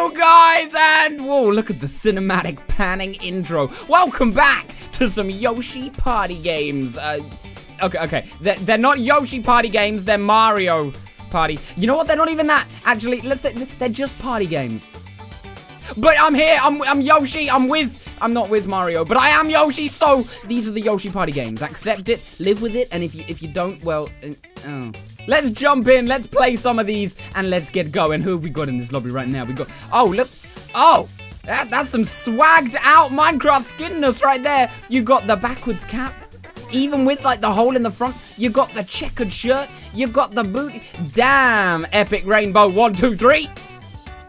Hello, guys, and whoa, look at the cinematic panning intro. Welcome back to some Yoshi party games. Uh, okay, okay, they're, they're not Yoshi party games, they're Mario party. You know what? They're not even that. Actually, let's. They're just party games. But I'm here. I'm, I'm Yoshi. I'm with. I'm not with Mario, but I am Yoshi. So these are the Yoshi party games. Accept it, live with it, and if you if you don't, well, uh, oh. let's jump in. Let's play some of these and let's get going. Who have we got in this lobby right now? We got. Oh look. Oh. That, that's some swagged out Minecraft skinness right there. You got the backwards cap even with like the hole in the front, you got the checkered shirt, you got the booty. Damn, epic rainbow. One, two, three.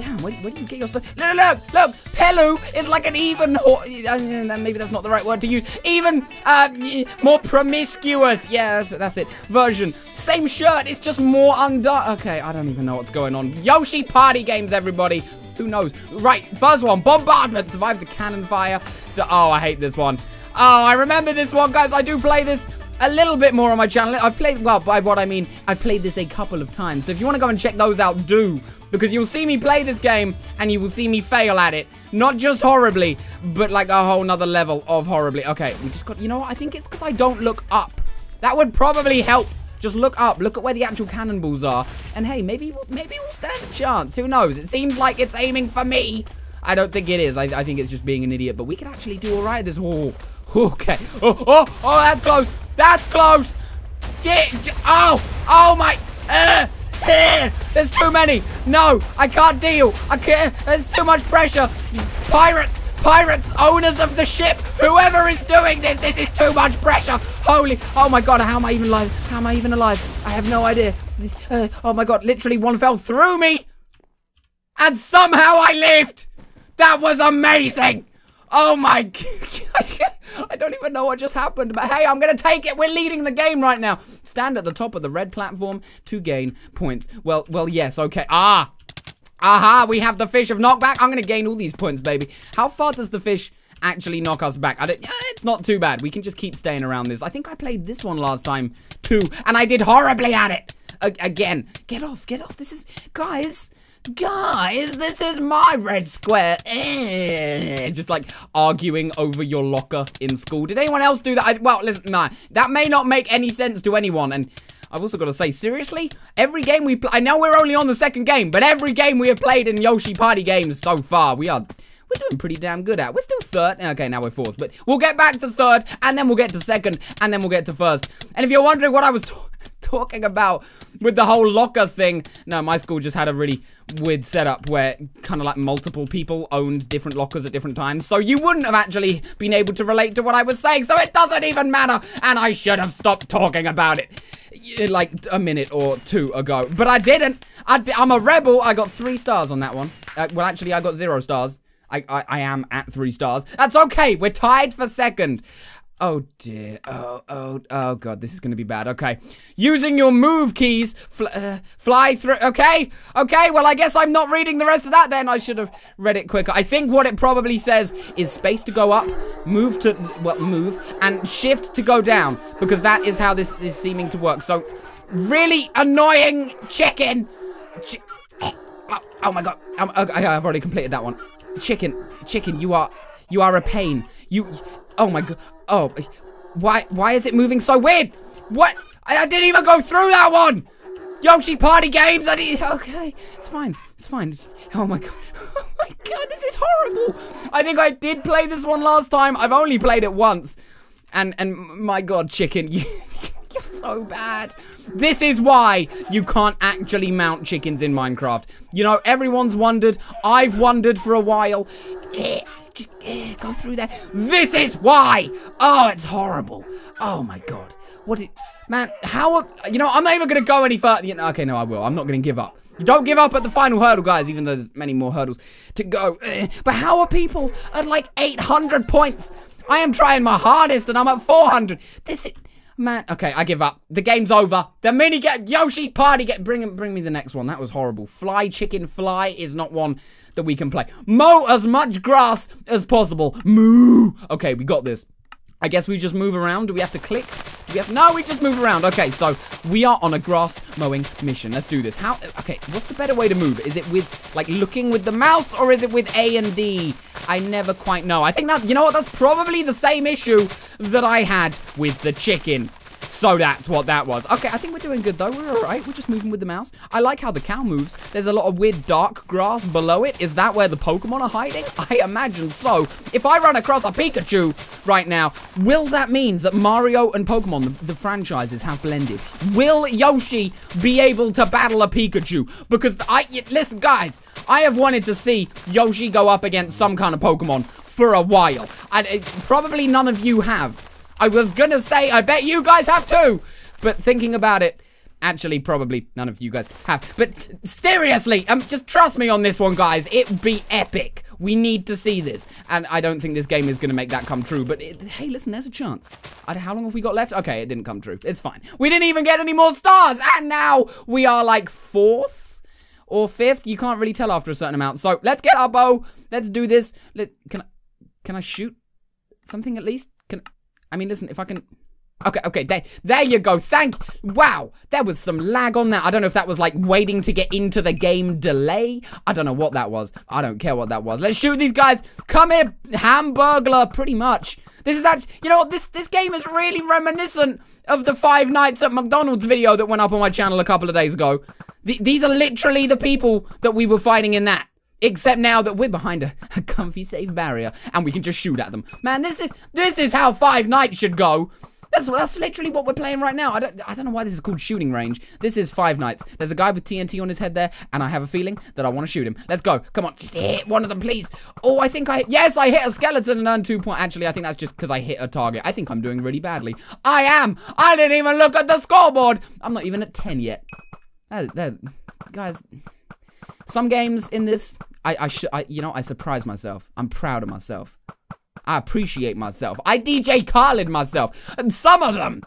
Damn, where, where do you get your stuff? Look, look, look. Pelu is like an even, uh, maybe that's not the right word to use. Even uh, more promiscuous. Yeah, that's, that's it. Version. Same shirt, it's just more undone. Okay, I don't even know what's going on. Yoshi party games, everybody. Who knows? Right, first one, bombardment. Survive the cannon fire. Oh, I hate this one. Oh, I remember this one, guys. I do play this a little bit more on my channel. I've played, well, by what I mean, I've played this a couple of times. So if you want to go and check those out, do. Because you'll see me play this game, and you will see me fail at it. Not just horribly, but like a whole nother level of horribly. Okay, we just got, you know what? I think it's because I don't look up. That would probably help. Just look up, look at where the actual cannonballs are, and hey, maybe maybe we'll stand a chance. Who knows? It seems like it's aiming for me. I don't think it is. I, I think it's just being an idiot, but we could actually do all right this. Oh, Okay. Oh, oh, oh, that's close. That's close. Oh, oh my. Uh, there's too many. No, I can't deal. I can't. There's too much pressure. Pirates, pirates, owners of the ship, whoever is doing this, this is too much pressure. Holy, oh my god, how am I even alive? How am I even alive? I have no idea. This, uh, oh my god, literally one fell through me. And somehow I lived. That was amazing. Oh my god. I don't even know what just happened, but hey, I'm going to take it. We're leading the game right now. Stand at the top of the red platform to gain points. Well, well, yes, okay. Ah, aha, we have the fish of knockback. I'm going to gain all these points, baby. How far does the fish actually knock us back? It's not too bad. We can just keep staying around this. I think I played this one last time too, and I did horribly at it. A again, get off, get off. This is, guys, Guys, this is my red square. Just like arguing over your locker in school. Did anyone else do that? I, well, listen, nah, that may not make any sense to anyone. And I've also got to say, seriously, every game we play, I know we're only on the second game, but every game we have played in Yoshi Party games so far, we are we're doing pretty damn good at. We're still third. Okay, now we're fourth. But we'll get back to third, and then we'll get to second, and then we'll get to first. And if you're wondering what I was talking about with the whole locker thing, no, my school just had a really weird setup where kind of like multiple people owned different lockers at different times. So you wouldn't have actually been able to relate to what I was saying. So it doesn't even matter. And I should have stopped talking about it like a minute or two ago. But I didn't. I, am a rebel. I got three stars on that one. Uh, well, actually, I got zero stars. I, I, I am at three stars. That's okay. We're tied for second. Oh dear. Oh, oh, oh god, this is gonna be bad. Okay. Using your move keys, fl uh, fly through. Okay. Okay, well, I guess I'm not reading the rest of that then. I should have read it quicker. I think what it probably says is space to go up, move to, well, move, and shift to go down, because that is how this is seeming to work. So, really annoying chicken. Ch oh, oh, my god. I'm, okay, I've already completed that one. Chicken, chicken, you are, you are a pain. You, oh my god. Oh, why why is it moving so weird? What? I, I didn't even go through that one! Yoshi Party Games, I did okay, it's fine, it's fine. It's, oh my god, oh my god, this is horrible. I think I did play this one last time. I've only played it once, and and my god, chicken, you, you're so bad. This is why you can't actually mount chickens in Minecraft. You know, everyone's wondered. I've wondered for a while. Eh, Eh, just uh, go through there. This is why. Oh, it's horrible. Oh my god. What? Is, man, how? You know, I'm not even gonna go any further. You know, okay, no, I will. I'm not gonna give up. Don't give up at the final hurdle, guys, even though there's many more hurdles to go. Eh, but how are people at like 800 points? I am trying my hardest and I'm at 400. This is... Man, okay, I give up. The game's over. The mini get Yoshi party get bring bring me the next one. That was horrible. Fly chicken fly is not one that we can play. Mow as much grass as possible. Moo. Okay, we got this. I guess we just move around. Do we have to click? Do We have no, we just move around. Okay, so we are on a grass mowing mission. Let's do this. How? Okay, what's the better way to move? Is it with like looking with the mouse or is it with A and D? I never quite know. I think that you know what? That's probably the same issue that I had with the chicken. So that's what that was. Okay, I think we're doing good though. We're all right. We're just moving with the mouse. I like how the cow moves. There's a lot of weird dark grass below it. Is that where the Pokemon are hiding? I imagine so. If I run across a Pikachu right now, will that mean that Mario and Pokemon, the, the franchises, have blended? Will Yoshi be able to battle a Pikachu? Because I, listen guys, I have wanted to see Yoshi go up against some kind of Pokemon for a while. And uh, probably none of you have. I was gonna say, I bet you guys have too. But thinking about it, actually, probably none of you guys have. But seriously, um, just trust me on this one, guys. It'd be epic. We need to see this. And I don't think this game is to make that come true. But it, hey, listen, there's a chance. how long have we got left? Okay, it didn't come true. It's fine. We didn't even get any more stars. And now we are like fourth or fifth. You can't really tell after a certain amount. So let's get our bow. Let's do this. Let, can I, can I shoot something at least? Can I mean, listen, if I can... Okay, okay, there, there you go. Thank... Wow, there was some lag on that. I don't know if that was, like, waiting to get into the game delay. I don't know what that was. I don't care what that was. Let's shoot these guys. Come here, Hamburglar, pretty much. This is actually... You know, what? this, this game is really reminiscent of the Five Nights at McDonald's video that went up on my channel a couple of days ago. Th these are literally the people that we were fighting in that. Except now that we're behind a, a, comfy safe barrier and we can just shoot at them. Man, this is this is how Five Nights should go. That's that's literally what we're playing right now. I don't I don't know why this is called shooting range. This is Five Nights. There's a guy with TNT on his head there, and I have a feeling that I want to shoot him. Let's go. Come on, just hit one of them, please. Oh, I think I yes, I hit a skeleton and earned two points. Actually, I think that's just because I hit a target. I think I'm doing really badly. I am. I didn't even look at the scoreboard. I'm not even at ten yet. That, that, guys, some games in this I, I should, I, you know, I surprise myself. I'm proud of myself. I appreciate myself. I DJ Khaled myself. And some of them,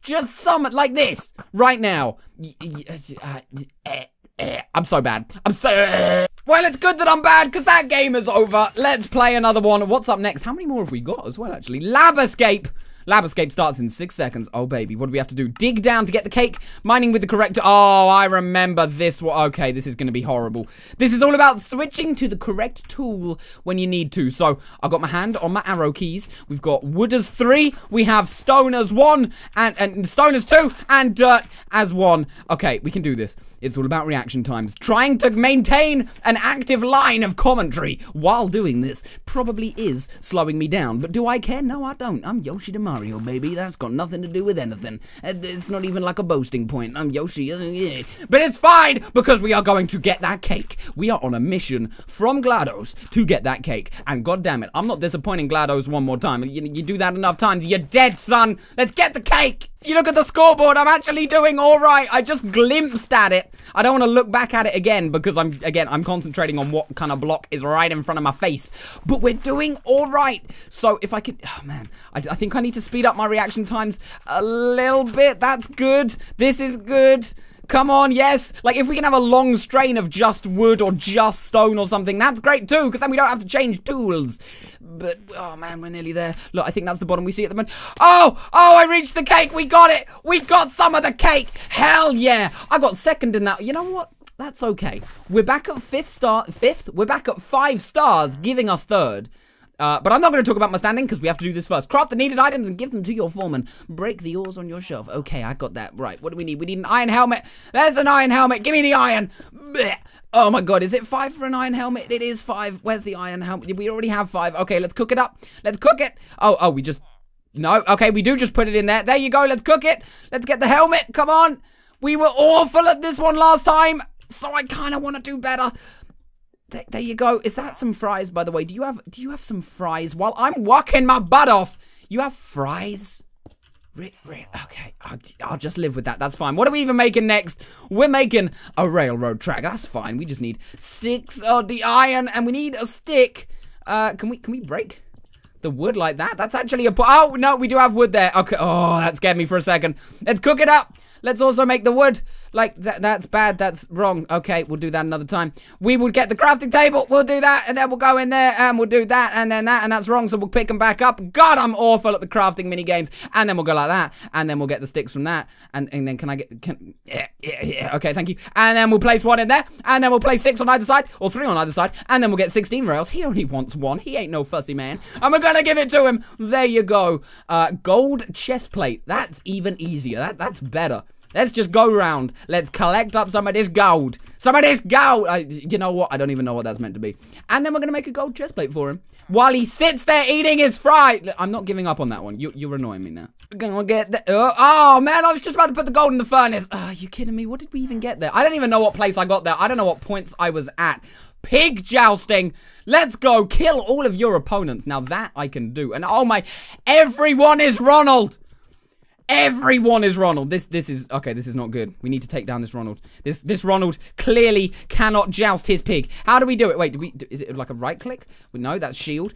just some, like this, right now. Uh, eh, eh, I'm so bad. I'm so... Well, it's good that I'm bad, because that game is over. Let's play another one. What's up next? How many more have we got as well, actually? Lab Escape. Lab escape starts in six seconds. Oh, baby. What do we have to do? Dig down to get the cake. Mining with the correct... Oh, I remember this. Okay, this is going to be horrible. This is all about switching to the correct tool when you need to. So, I've got my hand on my arrow keys. We've got wood as three. We have stone as one. And, and stone as two. And dirt as one. Okay, we can do this. It's all about reaction times. Trying to maintain an active line of commentary while doing this probably is slowing me down. But do I care? No, I don't. I'm Yoshi Demar. Mario, baby. That's got nothing to do with anything. It's not even like a boasting point. I'm Yoshi. Uh, but it's fine because we are going to get that cake. We are on a mission from GLaDOS to get that cake. And god damn it, I'm not disappointing GLaDOS one more time. You, you do that enough times, you're dead, son. Let's get the cake. If you look at the scoreboard, I'm actually doing all right. I just glimpsed at it. I don't want to look back at it again because I'm, again, I'm concentrating on what kind of block is right in front of my face. But we're doing all right. So if I could, oh man, I, I think I need to speed up my reaction times a little bit. That's good. This is good. Come on, yes. Like, if we can have a long strain of just wood or just stone or something, that's great too, because then we don't have to change tools. But, oh man, we're nearly there. Look, I think that's the bottom we see at the moment. Oh, oh, I reached the cake. We got it. We got some of the cake. Hell yeah. I got second in that. You know what? That's okay. We're back at fifth star. Fifth? We're back at five stars, giving us third. Uh, but I'm not going to talk about my standing because we have to do this first. Craft the needed items and give them to your foreman. Break the ores on your shelf. Okay, I got that. Right, what do we need? We need an iron helmet. There's an iron helmet. Give me the iron. Blech. Oh my god, is it five for an iron helmet? It is five. Where's the iron helmet? We already have five. Okay, let's cook it up. Let's cook it. Oh, oh, we just... No, okay, we do just put it in there. There you go, let's cook it. Let's get the helmet. Come on. We were awful at this one last time, so I kind of want to do better. There, there, you go. Is that some fries, by the way? Do you have do you have some fries? While I'm walking my butt off, you have fries? Okay, I'll, I'll, just live with that. That's fine. What are we even making next? We're making a railroad track. That's fine. We just need six of the iron, and we need a stick. Uh, can we can we break the wood like that? That's actually a. Oh no, we do have wood there. Okay. Oh, that scared me for a second. Let's cook it up. Let's also make the wood. Like, that, that's bad. That's wrong. Okay, we'll do that another time. We will get the crafting table. We'll do that. And then we'll go in there and we'll do that and then that. And that's wrong. So we'll pick them back up. God, I'm awful at the crafting mini games. And then we'll go like that. And then we'll get the sticks from that. And, and then can I get... Can, yeah, yeah, yeah. Okay, thank you. And then we'll place one in there. And then we'll place six on either side. Or three on either side. And then we'll get 16 rails. He only wants one. He ain't no fussy man. And we're to give it to him. There you go. Uh, gold chest plate. That's even easier. That, that's better. Let's just go round. Let's collect up some of this gold. Some of this gold. I, you know what? I don't even know what that's meant to be. And then we're going to make a gold chest plate for him. While he sits there eating his fry. I'm not giving up on that one. You, you're annoying me now. To get the... Oh, oh, man. I was just about to put the gold in the furnace. Oh, are you kidding me? What did we even get there? I don't even know what place I got there. I don't know what points I was at. Pig jousting. Let's go. Kill all of your opponents. Now that I can do. And oh my... Everyone is Ronald. Everyone is Ronald. This this is okay. This is not good. We need to take down this Ronald. This this Ronald clearly cannot joust his pig. How do we do it? Wait, do we? Do, is it like a right click? No, that's shield.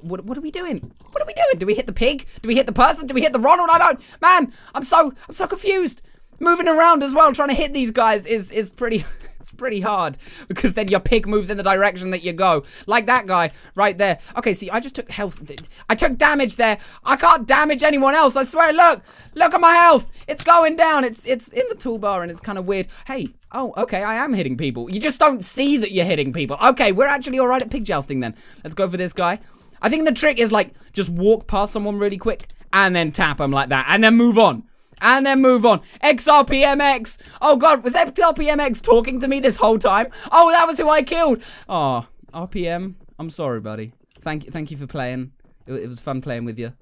What what are we doing? What are we doing? Do we hit the pig? Do we hit the person? Do we hit the Ronald? I don't. Man, I'm so I'm so confused. Moving around as well, trying to hit these guys is is pretty. It's pretty hard because then your pig moves in the direction that you go. Like that guy right there. Okay, see, I just took health. I took damage there. I can't damage anyone else. I swear, look. Look at my health. It's going down. It's it's in the toolbar and it's kind of weird. Hey, oh, okay, I am hitting people. You just don't see that you're hitting people. Okay, we're actually all right at pig jousting then. Let's go for this guy. I think the trick is like just walk past someone really quick and then tap them like that and then move on and then move on. XRPMX. Oh god, was XRPMX talking to me this whole time? Oh, that was who I killed. Oh, RPM. I'm sorry, buddy. Thank you, thank you for playing. It, it was fun playing with you.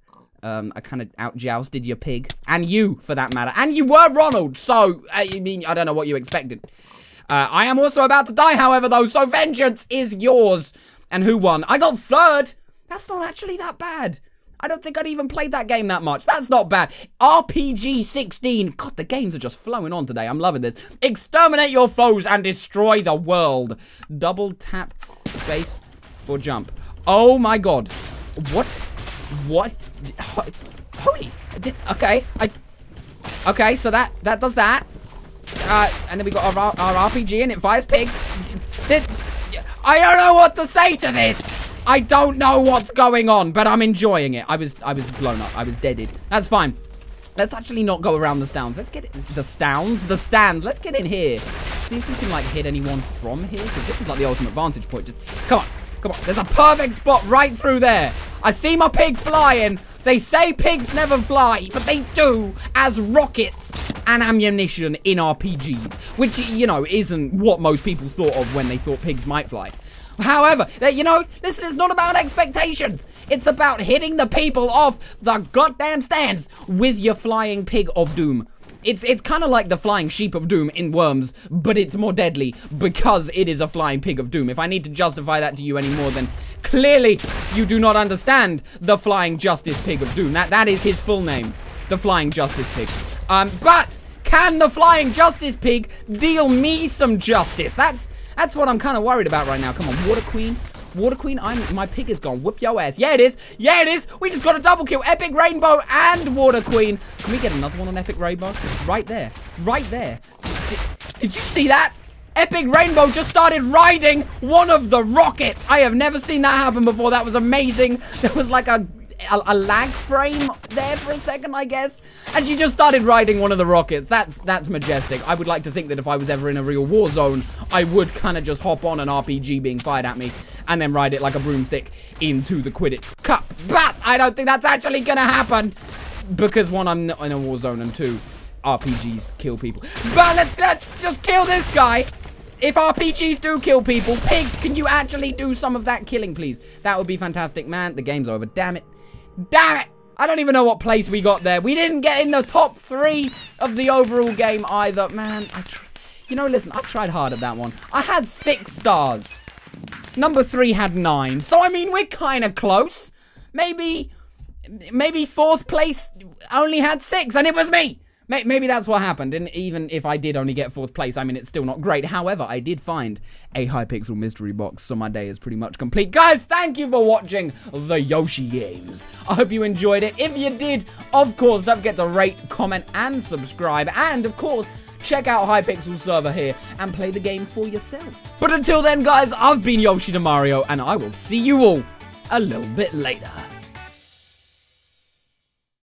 Um, I kind of out jousted your pig, and you, for that matter, and you were Ronald. So I mean, I don't know what you expected. Uh, I am also about to die, however, though. So vengeance is yours. And who won? I got third. That's not actually that bad. I don't think I'd even played that game that much. That's not bad. RPG 16. God, the games are just flowing on today. I'm loving this. Exterminate your foes and destroy the world. Double tap space for jump. Oh my god. What? What? Holy. Okay. I. Okay, so that that does that. Uh, and then we got our, our RPG and it fires pigs. I don't know what to say to this. I don't know what's going on, but I'm enjoying it. I was I was blown up. I was deaded. That's fine. Let's actually not go around the stounds. Let's get the stounds, the stands. Let's get in here. See if we can like hit anyone from here. Because this is like the ultimate vantage point. Just come on, come on. There's a perfect spot right through there. I see my pig flying. They say pigs never fly, but they do as rockets and ammunition in RPGs, which, you know, isn't what most people thought of when they thought pigs might fly. However, you know, this is not about expectations. It's about hitting the people off the goddamn stands with your flying pig of doom. It's it's kind of like the flying sheep of doom in Worms, but it's more deadly because it is a flying pig of doom. If I need to justify that to you anymore, then clearly you do not understand the flying justice pig of doom. That that is his full name, the flying justice pig. Um, but can the flying justice pig deal me some justice? That's that's what I'm kind of worried about right now. Come on, Water Queen. Water Queen, I'm my pig is gone. Whip your ass. Yeah, it is. Yeah, it is. We just got a double kill. Epic Rainbow and Water Queen. Can we get another one on Epic Rainbow? Right there. Right there. Did, did you see that? Epic Rainbow just started riding one of the rockets. I have never seen that happen before. That was amazing. There was like a a, a, lag frame there for a second, I guess. And she just started riding one of the rockets. That's that's majestic. I would like to think that if I was ever in a real war zone, I would kind of just hop on an RPG being fired at me and then ride it like a broomstick into the Quidditch Cup. But I don't think that's actually gonna happen because one, I'm not in a war zone, and two, RPGs kill people. But let's let's just kill this guy. If RPGs do kill people, pigs, can you actually do some of that killing, please? That would be fantastic, man. The game's over. Damn it. Damn it! I don't even know what place we got there. We didn't get in the top three of the overall game either. Man, I you know, listen, I tried hard at that one. I had six stars. Number three had nine. So, I mean, we're kind of close. Maybe, maybe fourth place only had six, and it was me. Maybe that's what happened, and even if I did only get fourth place, I mean, it's still not great. However, I did find a Hypixel mystery box, so my day is pretty much complete. Guys, thank you for watching the Yoshi games. I hope you enjoyed it. If you did, of course, don't forget to rate, comment, and subscribe. And, of course, check out Hypixel server here and play the game for yourself. But until then, guys, I've been Yoshi to Mario, and I will see you all a little bit later.